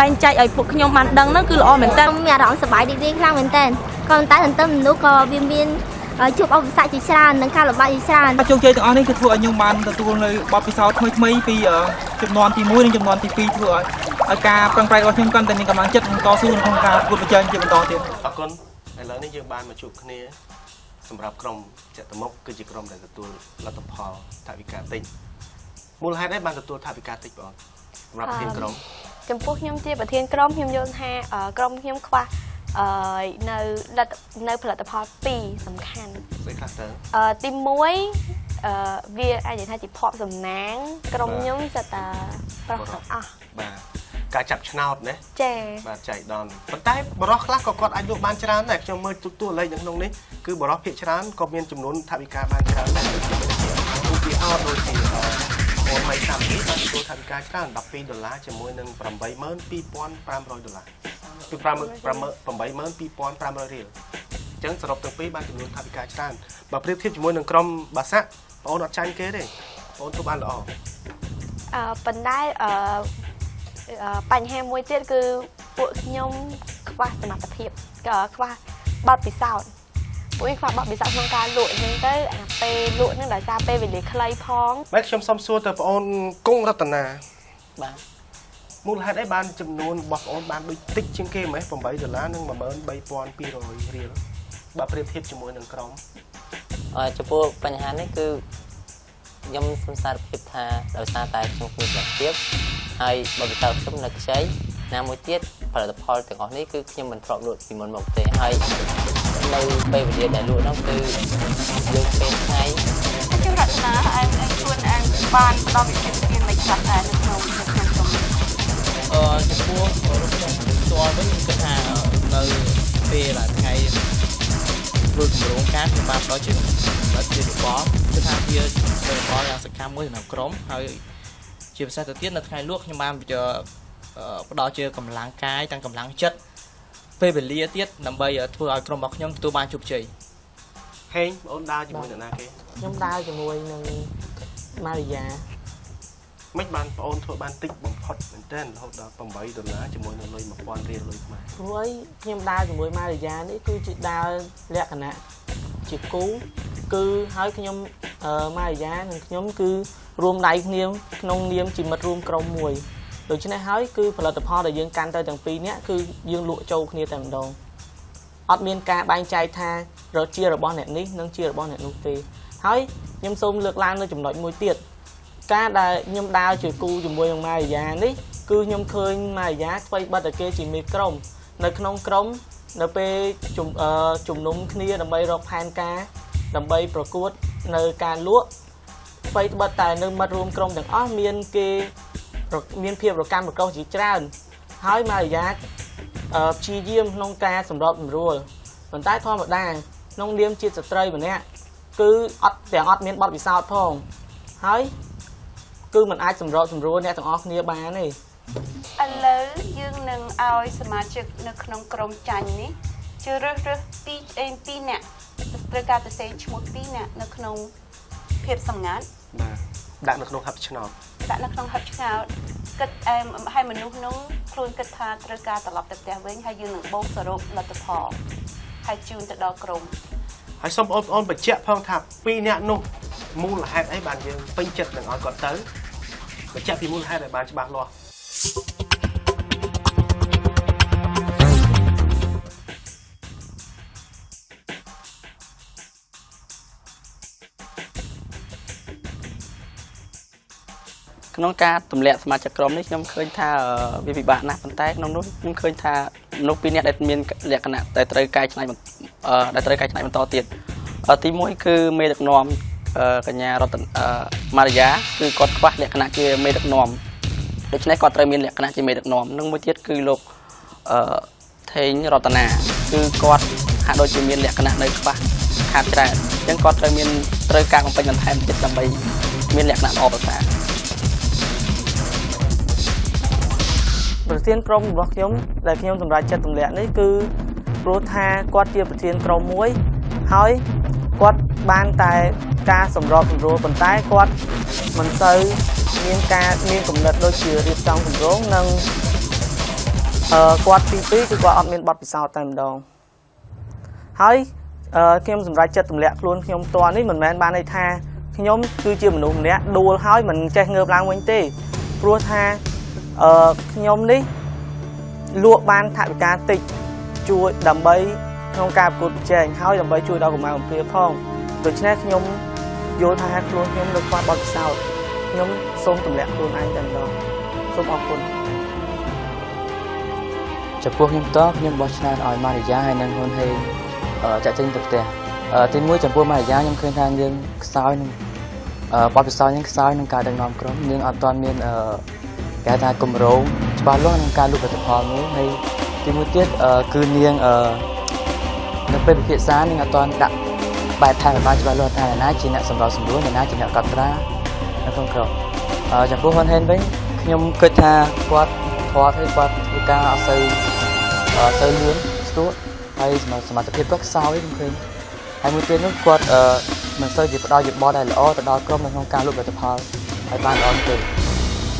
បែងចែកឲ្យពួកខ្ញុំបានដឹងហ្នឹងគឺល្អមែនតើ
ខ្ញុំមានអារម្មណ៍សប្បាយរីករាយខ្លាំងមែនតើក៏ប៉ុន្តែទន្ទឹមនឹងនោះក៏វាមានជួបឧបសគ្គជាច្រើននិងការលំបាកជាច្រើន
ជោគជ័យទាំងអស់នេះគឺធ្វើឲ្យខ្ញុំបានទទួលនៅបទពិសោធន៍ថ្មីថ្មីពីចំនួនទី1និងចំនួនទី2ធ្វើឲ្យឲ្យការប្រឹងប្រែងរបស់ខ្ញុំកាន់តែមានកម្លាំងចិត្តនិងតស៊ូក្នុងការប្រកួតប្រជែងជាបន្តទៀត
អរគុណឥឡូវនេះយើងបានមកជួបគ្នាសម្រាប់ក្រុម ចតុមុខគឺជាក្រុមដែលទទួលលទ្ធផលថវិកាតិចមូលហេតុអីបានទទួលថវិកាតិចបងសម្រាប់ធានក្រុម
ចំពោះខ្ញុំជាប្រធានក្រុមខ្ញុំយល់ថាក្រុមខ្ញុំខ្វះអឺនៅនៅផលិតផល2សំខាន់
ស្អីខ្លះទៅ
អឺទី1អឺវាអាចនិយាយថាជាភ័ព្វសំណាង ក្រុមខ្ញុំសិតតែប្រុសទាំងអស់
បាទ ការចាប់ឆ្នោតណា
ចា
បាទចៃដន្យប៉ុន្តែបរិះខ្លះក៏គាត់អាចលក់បានច្រើនដែរខ្ញុំមើលទូលេខនៅក្នុងនេះគឺបរិះភាគច្រើនក៏មានចំនួនថវិកាបានច្រើនដែរឧទាហរណ៍ដូចជាអូនម៉ៃសាំនេះបានទទួលថវិកាច្រើន12ដុល្លារជាមួយនឹង82500ដុល្លារគឺ82500រៀលអញ្ចឹងសរុបទាំងពីរបានចំនួនថវិកាច្រើនបើប្រៀបធៀបជាមួយនឹងក្រុមបាសាក់បងអូនអត់ចាញ់គេទេបងអូនធ្វើបានល្អ
អឺប៉ុន្តែអឺ បញ្ហាមួយទៀតគឺពួកខ្ញុំខ្វះសមត្ថភាពក៏ខ្វះបទពិសោធន៍ពួកខ្ញុំខ្វះបទពិសោធន៍ក្នុងការលក់អញ្ចឹងទៅអាពេលលក់ហ្នឹងដោយសារពេលវេលាខ្លីផង
បែបខ្ញុំសុំសួរទៅបងអូនគង់រតនា
បាទ
មូលហេតុអីបានចំនួនរបស់បងអូនបានដូចតិចជាងគេម៉េះ8ដុល្លារនិង13200រៀលបើប្រៀបធៀបជាមួយនឹងក្រុម
អឺចំពោះបញ្ហានេះគឺ ខ្ញុំសង្សារភាពថាដោយសារតែខ្ញុំគ្មានលទ្ធភាពហើយបើបិទខ្ញុំនៅខ្ចីណាមួយទៀតផលិតផលទាំងអស់នេះគឺខ្ញុំមិនធ្លាប់លក់ពីមុនមកទេហើយនៅពេលវេលាដែលលក់នោះគឺយើងពេលថ្ងៃ
ខ្ញុំរតនាឯងឯងខ្លួនឯងបានផ្ដល់វិធានការមិនខ្លះដែរនៅក្នុងនៅក្នុងក្រុម
អឺចំពោះរូបខ្ញុំផ្ទាល់វិញខ្ញុំគិតថានៅពេលដែលថ្ងៃ ធ្វើគម្រោងការខ្ញុំបានដល់ជាដល់ជារបបគឺថាវាជារបបយ៉ាងសកម្មមួយសម្រាប់ក្រុមហើយជាពិសេសទៅទៀតនៅថ្ងៃលក់ខ្ញុំបានយកផ្ដល់ជាកម្លាំងកាយទាំងកម្លាំងចិត្តពេលវេលាទៀតដើម្បីធ្វើឲ្យក្រុមរបស់ខ្ញុំទទួលបានជោគជ័យ
ហេងបងអូនដើរជាមួយអ្នកណាគេ
ខ្ញុំដើរជាមួយនឹងម៉ារីយ៉ា
មិនបានបងអូនធ្វើបានតិចបំផុតមែនទែនរហូតដល់8ដុល្លារជាមួយនឹងលុយ1000រៀលលុយខ្មែរ
ព្រោះអីខ្ញុំដើរជាមួយម៉ារីយ៉ានេះគឺជាដើរលក្ខណៈជាគូគឺហើយខ្ញុំម៉ារីយ៉ានិងខ្ញុំគឺរួមដៃគ្នាក្នុងនាមជាមិត្តរួមក្រុមមួយដូច្នេះហើយគឺផលិតផលដែលយើងកាន់ទៅទាំងពីរនាក់គឺយើងលក់ចូលគ្នាតែម្ដងអត់មានការបែងចែកថារកជារបស់អ្នកនេះនិងជារបស់អ្នកនោះទេហើយខ្ញុំសូមលើកឡើងនៅចំណុចមួយទៀត ការដែលខ្ញុំដើរជាគូជាមួយនឹងម៉ារីយ៉ានេះគឺខ្ញុំឃើញម៉ារីយ៉ាធ្វើបិទតែគេជាមេក្រុម នៅក្នុងក្រុមនៅពេលជំជំនុំគ្នាដើម្បីរកផែនការដើម្បីប្រកួតនៅការលក់អ្វីត្បិតតែនៅមិត្តរួមក្រុមទាំងអស់មានគេមានភាពរកម្មរកុសជាច្រើន ហើយម៉ារីយ៉ាព្យាយាមក្នុងការសម្របសម្រួលប៉ុន្តែធម្មតាក្នុងនាមជាស្ត្រីម្នាក់គឺអត់ទាំងអត់មានបទពិសោធន៍ផងហើយ គឺมันអាចសម្របសម្រួលអ្នកទាំងអស់គ្នាបានទេ
ឥឡូវយើងនឹងឲ្យសមាជិកនៅក្នុងក្រុមចាញ់នេះជ្រើសរើសពីអេ2នាក់ត្រូវការទៅសេឈ្មោះ2នាក់នៅក្នុងភាពសម្ងាត់
បាទដាក់នៅក្នុងហឹបឆ្នោត
ដាក់នៅក្នុងហឹបឆ្នោតគិតអែមឲ្យមនុស្សនោះខ្លួនគិតថាត្រូវការត្រឡប់ទៅផ្ទះវិញហើយយើងនឹងបូកសរុបលទ្ធផលហើយជូនទៅដល់ក្រុម
ហើយសូមបងប្អូនបញ្ជាក់ផងថាពីរអ្នកនោះមូលហេតុអីបានយើងពេញចិត្តនឹងឲ្យគាត់ទៅ បញ្ជាក់ពីមូលហេតុឲ្យបានច្បាស់លាស់
ក្នុងការទម្លាក់សមាជិកក្រុមនេះខ្ញុំឃើញថាអឺវាពិបាកណាស់ប៉ុន្តែក្នុងនោះខ្ញុំឃើញថាមនុស្សពីរនាក់ដែលមានលក្ខណៈដែលត្រូវកែច្នៃបន្តអឺដែលត្រូវកែច្នៃបន្តទៀតអឺទី1គឺមេដឹកនាំអឺ កញ្ញារតនអឺម៉ារីយ៉ាគឺគាត់ខ្វះលក្ខណៈជាមេដឹកនាំដូច្នេះគាត់ត្រូវមានលក្ខណៈជាមេដឹកនាំនិងមួយទៀតគឺលោកអឺថេងរតនាគឺគាត់ហាក់ដូចជាមានលក្ខណៈនៅខ្វះខាតច្រើនអញ្ចឹងគាត់ត្រូវមានត្រូវការបំពេញបន្ថែមទៀតដើម្បីមានលក្ខណៈល្អប្រសើរ
ប្រធានក្រុមរបស់ខ្ញុំដែលខ្ញុំសម្រេចចិត្តទម្លាក់នេះគឺព្រោះថាគាត់ជាប្រធានក្រុមមួយហើយ គាត់បានតែការសម្របសម្រួលប៉ុន្តែគាត់មិនសូវមានការមានគំនិតដូចជារៀបចំគម្រោងនិងអឺគាត់ទីពីរគឺគាត់អត់មានបទពិសោធន៍តែម្ដងហើយអឺខ្ញុំសម្រេចចិត្តទម្លាក់ខ្លួនខ្ញុំផ្ទាល់នេះមិនមែនបានន័យថាខ្ញុំគឺជាមនុស្សម្នាក់ដួលហើយមិនចេះងើបឡើងវិញទេព្រោះថាអឺខ្ញុំនេះលក់បានថវិកាតិចជួយដើម្បី ក្នុងការប្រកួតប្រជែងហើយដើម្បីជួយដល់កម្លាំងអំព្រាផងដូច្នេះខ្ញុំយល់ថាខ្លួនខ្ញុំនៅខ្វះបទពិសោធន៍ខ្ញុំសូមទម្លាក់ខ្លួនឯងតែម្ដងសូមអរគុណ
ចំពោះខ្ញុំផ្ទាល់ខ្ញុំបោះឆ្នោតឲ្យម៉ារីយ៉ាហើយនិងហ៊ុនហេងអឺចាក់ចេញទៅផ្ទះអឺទីមួយចំពោះម៉ារីយ៉ាខ្ញុំឃើញថាយើងខ្សោយនឹងអឺបទពិសោធន៍យើងខ្សោយនឹងការដឹកនាំក្រុមយើងអត់ទាន់មានអឺគេហៅថាគម្រោងច្បាស់លាស់ក្នុងការលូកលទ្ធផលមួយហើយទីមួយទៀតអឺគឺនាងអឺ នៅពេលពិភាក្សានាងអត់ទាន់ដាក់បែបថែឲ្យបានច្បាស់លាស់ថាអ្នកណាជាអ្នកសម្របសម្រួលអ្នកណាជាអ្នកកត់ត្រានៅក្នុងក្រុមអឺចំពោះហ៊ុនហេងវិញខ្ញុំគិតថាគាត់ធាត់ឲ្យគាត់ធ្វើការអត់សូវអឺទៅលឿនស្ទួតហើយសមត្ថភាពគាត់ខ្សោយខ្ញុំឃើញហើយមួយទៀតនោះគាត់អឺមិនសូវជាផ្ដល់យោបល់ដែលល្អទៅដល់ក្រុមនៅក្នុងការលុបលទ្ធផលហើយបានល្អទេ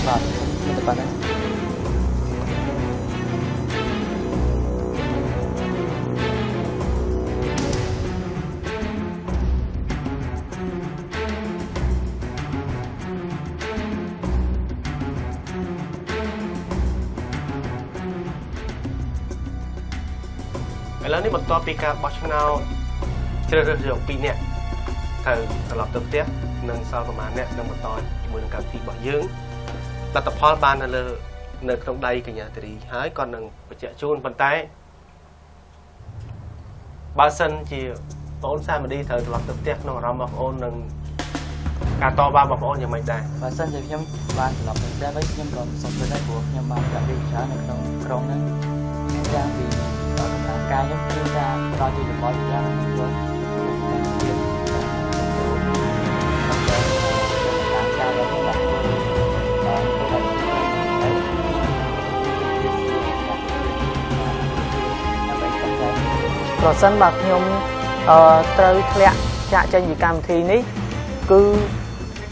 បាទមានតែប៉ុណ្ណឹង
នេះបន្ទាប់ពីការបោះឆ្នោតជ្រើសរើសយក2នាក់ទៅត្រឡប់ទៅផ្ទះនិងសល់ប្រហែលនាក់នឹងបន្តជាមួយនឹងកម្មវិធីរបស់យើងលទ្ធផលបាននៅលើនៅក្នុងដៃកញ្ញាតារីហើយគាត់នឹងបញ្ជាក់ជូនប៉ុន្តែបើសិនជាបងអូនសាមឌីត្រូវត្រឡប់ទៅផ្ទះក្នុងអារម្មណ៍របស់បងអូននឹងការតបបានរបស់បងអូនយ៉ាងម៉េចដែរ
បើសិនជាខ្ញុំបានត្រឡប់ទៅផ្ទះវិញខ្ញុំក៏សុខចិត្តដែរព្រោះខ្ញុំបានប្រាក់វិចារនៅក្នុងក្រុមហ្នឹងយ៉ាងពីដំណើរ ការខ្ញុំគឺថាផ្ដល់ជារបស់យ៉ាងក្នុងក្រុមទាំងទៀតការរបស់ខ្ញុំដាក់ខ្លួនដល់ទៅដល់ដើម្បីស្គាល់
ប្រសិនបើខ្ញុំអឺត្រូវធ្លាក់ចាក់ចេញពីកម្មវិធីនេះ គឺ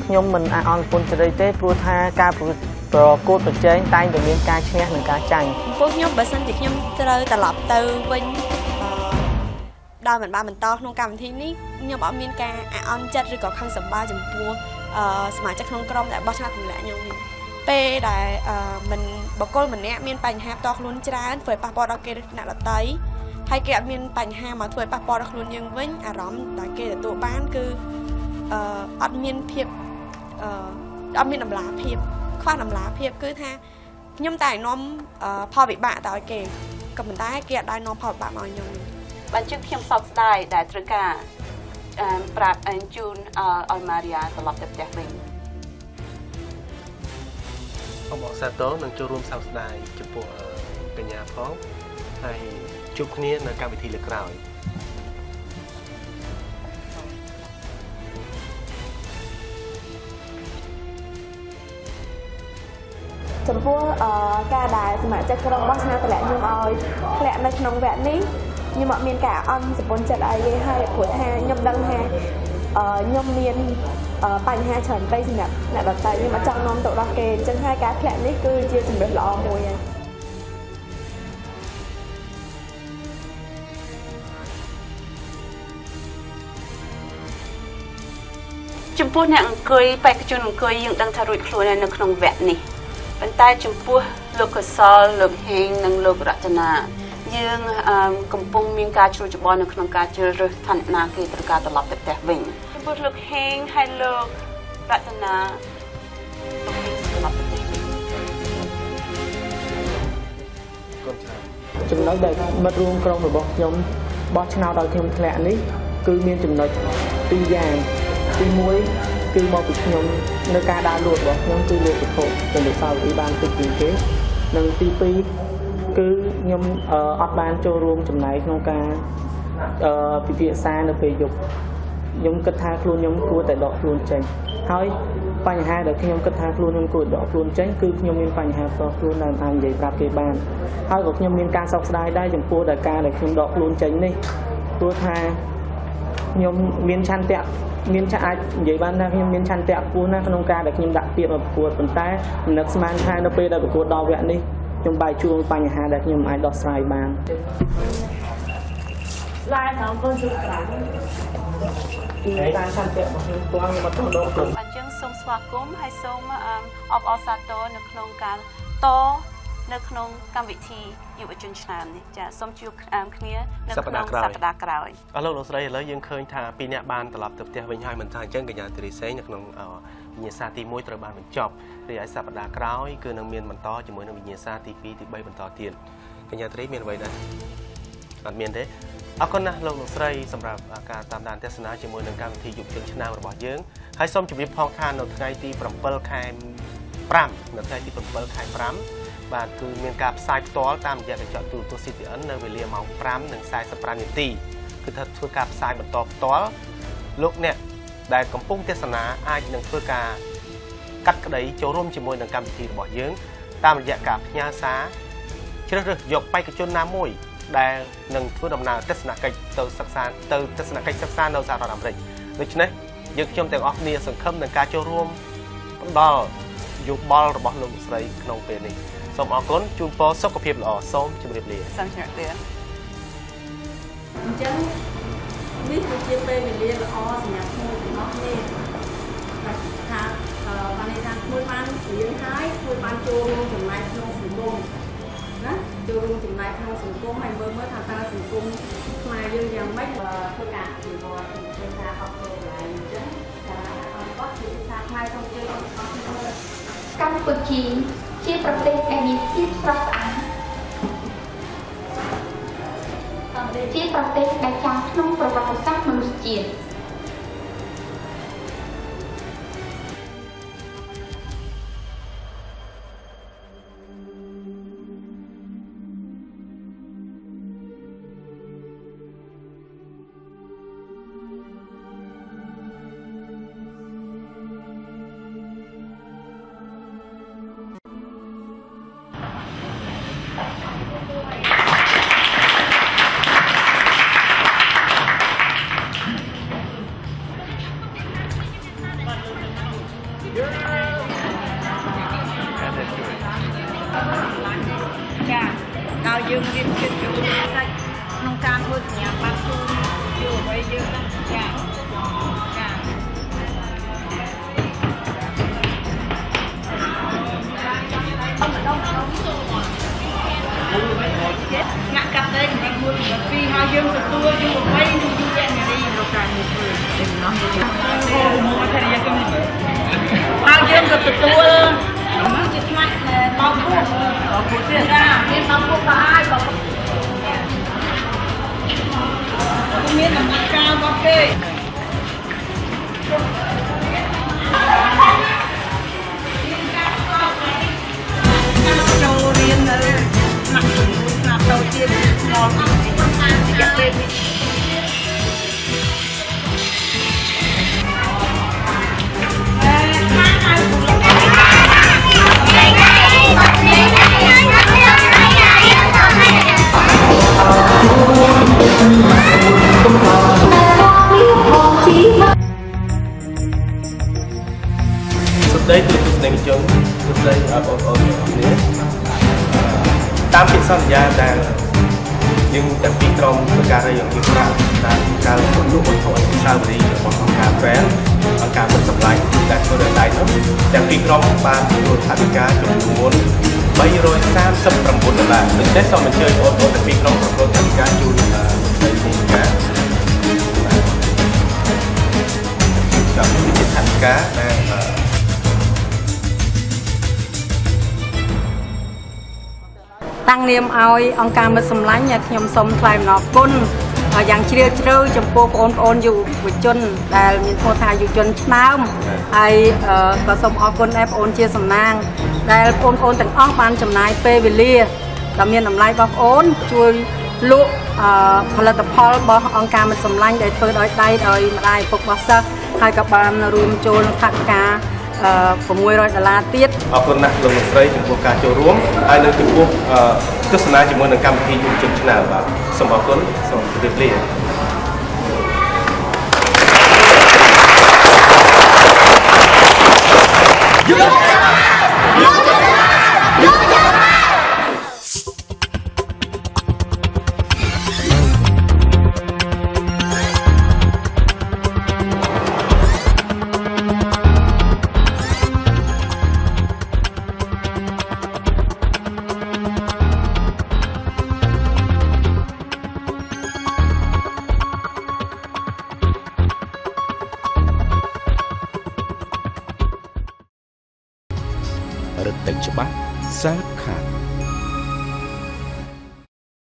ខ្ញុំមិនអះអន់គុណជ្រៃទេព្រោះថាការប្រ ប្រកួតប្រជែងតែងតែមានការឈ្នះនិងការចាញ់
ចំពោះខ្ញុំបើសិនជាខ្ញុំត្រូវត្រឡប់ទៅវិញអឺដោយមិនបានបន្តក្នុងកម្មវិធីនេះខ្ញុំអត់មានការអាក់អន់ចិត្តឬក៏ខឹងសម្បារចំពោះអឺសមាជិកក្នុងក្រុមដែលបោះឆ្នោតទម្លាក់ខ្ញុំនេះពេលដែលអឺមិនបកគលម្នាក់មានបញ្ហាផ្ទាល់ខ្លួនច្រើនធ្វើឲ្យប៉ះពាល់ដល់គេអ្នកដទៃហើយគេអត់មានបញ្ហាមកធ្វើឲ្យប៉ះពាល់ដល់ខ្លួនយើងវិញអារម្មណ៍ដែលគេទទួលបានគឺអឺអត់មានភាពអឺអត់មានតម្លាភាព ខ្វះតម្លាភាពគឺថាខ្ញុំតែនាំអឺផលវិបាកទៅឲ្យគេក៏ប៉ុន្តែគេអត់ដែរនាំផលវិបាកមកឲ្យខ្ញុំទេ
បានជឹងខ្ញុំសោកស្ដាយដែលត្រូវការអឺប្រាប់អញ្ជូនអឺឲ្យម៉ារីយ៉ាត្រឡប់ទៅផ្ទះវិញ
សូមអរសាទរនិងចូលរួមសោកស្ដាយចំពោះអឺកញ្ញាផងហើយជួបគ្នានៅកម្មវិធីលើកក្រោយ
ចំពោះអឺការដែលសមាជិកក្រុមរបស់ឆ្នាំតម្លាក់ខ្ញុំឲ្យធ្លាក់នៅក្នុងវគ្គនេះខ្ញុំអត់មានការអន់សពុនចិត្តអីទេហើយព្រោះថាខ្ញុំដឹងថាអឺខ្ញុំមានអឺបញ្ហាច្រើនពេកសម្រាប់អ្នកដទៃខ្ញុំអត់ចង់នាំទៅដល់គេអញ្ចឹងហើយការធ្លាក់នេះគឺជាជំរើសល្អមួយហើយ
ចំពោះអ្នកអង្គុយបេក្ខជនអង្គុយយើងដឹងថារួចខ្លួនហើយនៅក្នុងវគ្គនេះ ប៉ុន្តែចំពោះលោកកសលលោកហេងនិងលោករតនាយើងអឺកំពុងមានការជ្រួលច្បល់នៅក្នុងការជ្រើសរើសឋានៈណាគេត្រូវការត្រឡប់ទៅផ្ទះវិញចំពោះលោកហេងហើយលោករតនាលោកហេងត្រឡប់ទៅផ្ទះវិញ
ចំណុចដែលមិត្តរួមក្រុមរបស់ខ្ញុំបោះឆ្នោតឲ្យខ្ញុំធ្លាក់នេះគឺមានចំណុចពីរយ៉ាងទី1 គឺមកពីខ្ញុំនៅការដើរលួចរបស់ខ្ញុំគឺលោកវត្ថុទៅលើសាវរីបានទឹកជាងគេនិងទី2គឺខ្ញុំអឺអត់បានចូលរួមចំណែកក្នុងការអឺពិភាក្សានៅពេលយប់ខ្ញុំគិតថាខ្លួនខ្ញុំគួរតែដកខ្លួនចេញហើយបញ្ហាដែលខ្ញុំគិតថាខ្លួនខ្ញុំគួរដកខ្លួនចេញគឺខ្ញុំមានបញ្ហាផ្ទាល់ខ្លួនដែលមិនអាចនិយាយប្រាប់គេបានហើយក៏ខ្ញុំមានការសោកស្ដាយដែរចំពោះដល់ការដែលខ្ញុំដកខ្លួនចេញនេះព្រោះថា ខ្ញុំមានឆន្ទៈមានឆអាចនិយាយបានថាខ្ញុំមានឆន្ទៈខ្ពស់ណាស់ក្នុងការដែលខ្ញុំដាក់ពាក្យមកប្រកួតប៉ុន្តែមិននឹកស្មានថានៅពេលដែលប្រកួតដល់វគ្គនេះខ្ញុំបែកជួងបញ្ហាដែលខ្ញុំអាចដោះស្រាយបាន
ឡាយដល់កូនជុកប្រាំ
ពីការឆន្ទៈរបស់ខ្ញុំផ្ទាល់ខ្ញុំអត់ទៅដកខ្លួន
អញ្ចឹងសូមស្វាគមន៍ហើយសូមអមអបអរសាទរនៅក្នុងការត នៅក្នុងកម្មវិធីយុវជនឆ្នាំនេះចាសូមជួបអមគ្នានៅ
សប្ក្នុ
ង
តាហ៍ក្រោយ
សប្តាហ៍ក្រោយ
អស់លោកលោកស្រីឥឡូវយើងឃើញថាពីរអ្នកបានត្រឡប់ទៅផ្ទះវិញហើយមិនថាអញ្ចឹងកញ្ញាធីរីសេងនៅក្នុងអឺវិញ្ញាសាទី1ត្រូវបានបញ្ចប់រីឯសប្តាហ៍ក្រោយគឺនឹងមានបន្តជាមួយនឹងវិញ្ញាសាទី2ទី3បន្តទៀតកញ្ញាធីរីមានអ្វីដែរអត់មានទេអរគុណណាស់លោកលោកស្រីសម្រាប់ការតាមដានទស្សនាជាមួយនឹងកម្មវិធីយុវជនឆ្នាំរបស់យើងហើយសូមជម្រាបផងថានៅថ្ងៃទី7ខែ5នៅថ្ងៃទី7ខែ5 បាទគឺមានការផ្សាយផ្ទាល់តាមរយៈកញ្ចក់ទូរទស្សន៍ CTN នៅវេលាម៉ោង5:45នាទីគឺថាធ្វើការផ្សាយបន្តផ្ទាល់លោកអ្នកដែលកំពុងទេសនាអាចនឹងធ្វើការកាត់ក្តីចូលរួមជាមួយនឹងកម្មវិធីរបស់យើង តាមរយៈការផ្ញើសារជ្រើសរើសយកបេក្ខជនណាមួយ ដែលនឹងធ្វើដំណើរទស្សនកិច្ចទៅសិក្សាទៅទស្សនកិច្ចសិក្សានៅសហរដ្ឋអាមេរិកដូច្នេះយើងខ្ញុំទាំងអស់គ្នាសង្ឃឹមនឹងការចូលរួមផ្ដល់យោបល់របស់លោកស្រីក្នុងពេលនេះ សូមអរគុណជូនពរសុខភាពល្អសូមជម្រាបលា
សូមជម្រាបលា
អញ្ចឹងនេះគឺជាពេលវេលាល្អសម្រាប់ខ្ញុំទាំងអស់គ្នាបាទថាអឺបានន័យថាមួយបានរៀនហើយមួយបានចូលរួមចំណែកក្នុងសង្គមណាចូលរួមចំណែកក្នុងសង្គមហើយមើលមើលថាតើសង្គមខ្មែរយើងយ៉ាងម៉េចធ្វើការអភិវឌ្ឍធ្វើការអប់រំឡើងអញ្ចឹងការអភិវឌ្ឍជាភាសាខ្មែរក្នុងយើងអត់គ្នា
កម្ពុជា ជាប្រទេសដែលមានភាពស្រស់ស្អាតជាប្រទេសដែលចាំក្នុងប្រវត្តិសាស្ត្រមនុស្សជាតិ
តាំងនាម
ឲ្យអង្គការមិត្តសម្លាញ់ខ្ញុំសូមថ្លែងអំណរគុណយ៉ាងជ្រាលជ្រៅចំពោះបងប្អូនយុវជន ដែលមានឈ្មោះថាយុវជនឆ្នើមហើយក៏សូមអរគុណដែរបងប្អូនជាសំណាង ដែលបងប្អូនទាំងអស់បានចំណាយពេលវេលាដ៏មានតម្លៃបងប្អូនជួយលក់ផលិតផលរបស់អង្គការមិត្តសម្លាញ់ដែលធ្វើដោយដៃដោយម្ដាយឪពុករបស់សិស្សហើយក៏បានរួមចូលក្នុងថវិកា 600ដុល្លារទៀត
អរគុណណាស់លោកលោកស្រីចំពោះការចូលរួមហើយនៅចំពោះទស្សនាជាមួយនឹងកម្មវិធីយុវជនឆ្នើមបាទសូមអរគុណសូមជម្រាបលា
រឹត